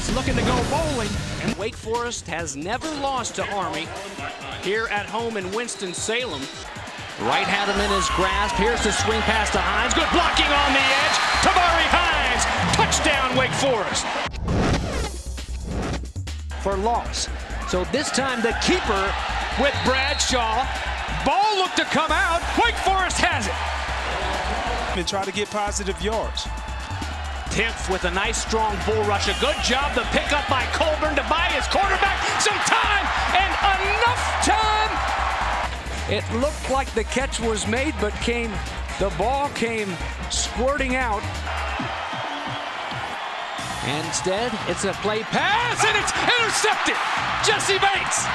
Hines looking to go bowling. And Wake Forest has never lost to Army here at home in Winston-Salem. Wright had him in his grasp. Here's the swing pass to Hines. Good blocking on the edge. Tabari Hines. Touchdown, Wake Forest. For loss. So this time the keeper with Bradshaw. Ball looked to come out. Wake Forest has it. And try to get positive yards. Timpf with a nice strong bull rush. A good job the pickup by Colburn to buy his quarterback some time and enough time. It looked like the catch was made, but came the ball came squirting out. And instead, it's a play pass and it's intercepted. Jessie Bates.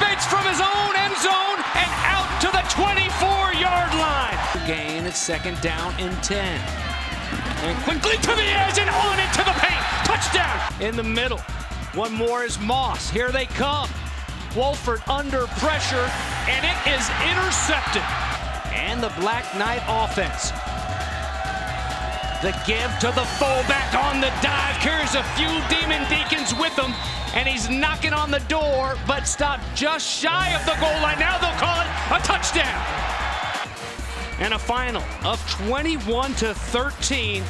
Bates from his own end zone and out to the 24-yard line. Gain it's second down and 10. And quickly to the edge and on into the paint. Touchdown in the middle. One more is Moss. Here they come. Wolford under pressure, and it is intercepted. And the Black Knight offense. The give to the fullback on the dive. Carries a few Demon Deacons with him, and he's knocking on the door, but stopped just shy of the goal line. Now they'll call it and a final of 21 to 13